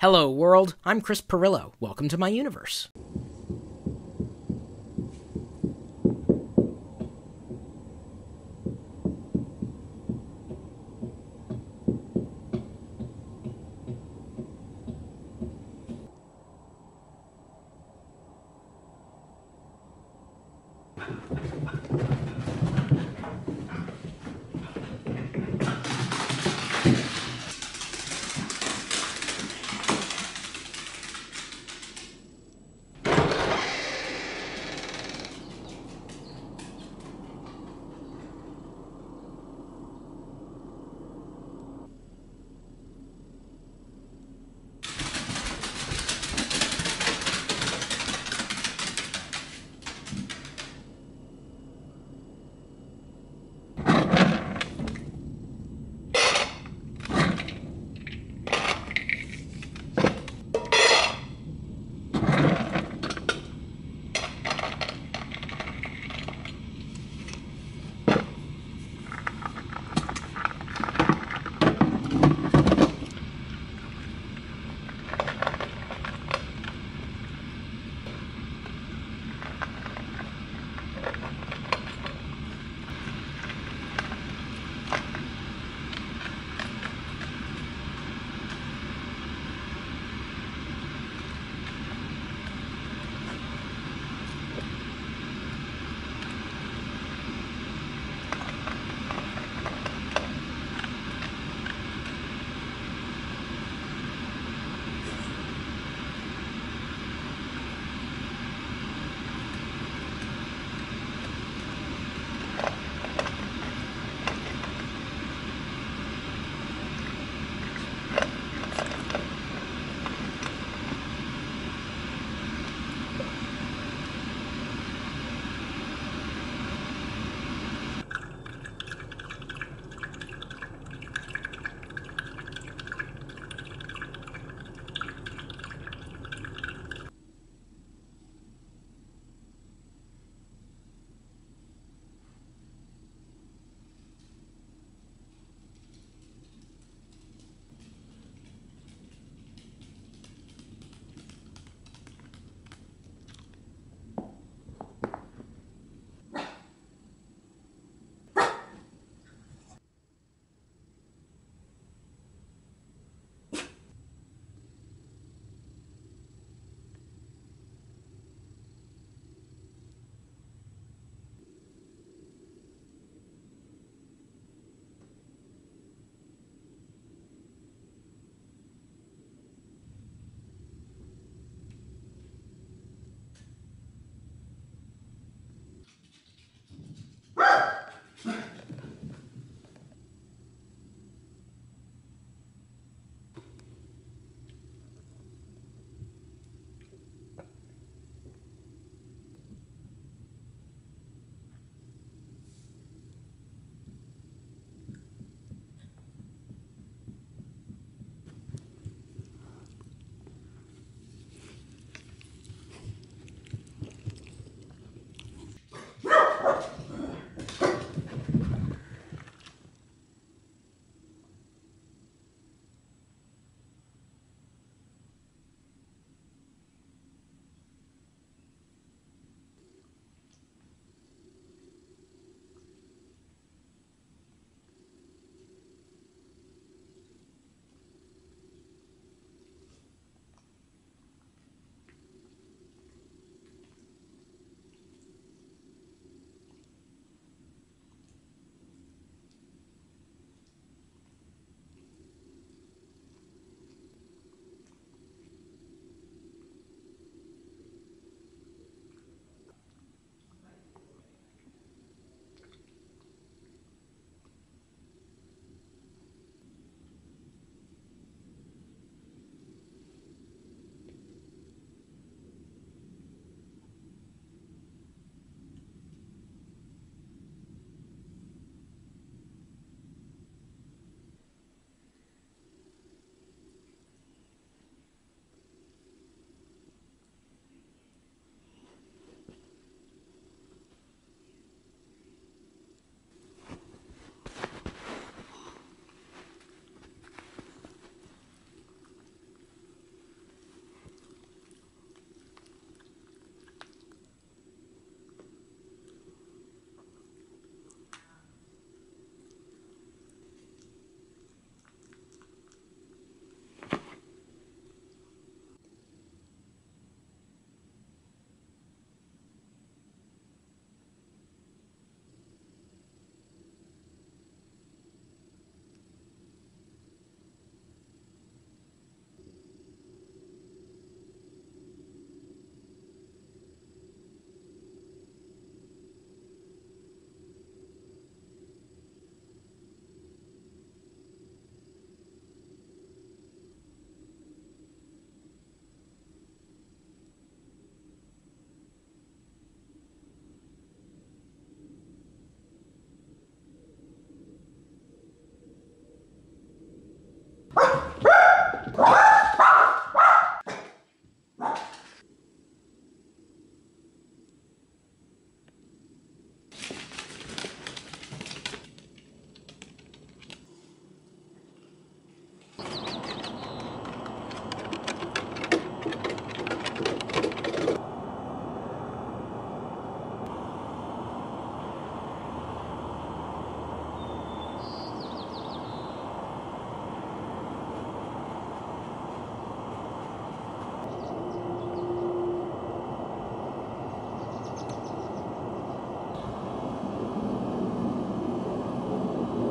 Hello, world. I'm Chris Pirillo. Welcome to my universe.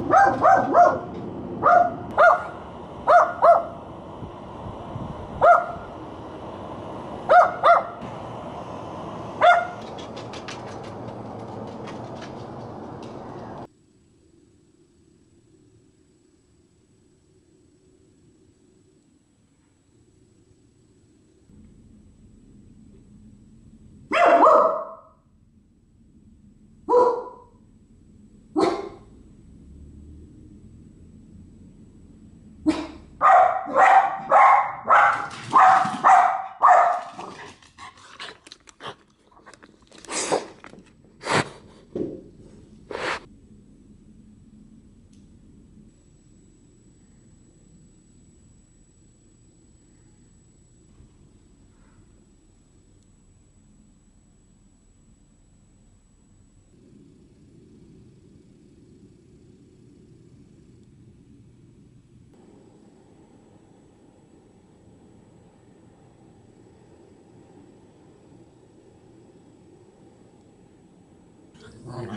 Woof, woof, woof! Aye.